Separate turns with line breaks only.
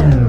Boom.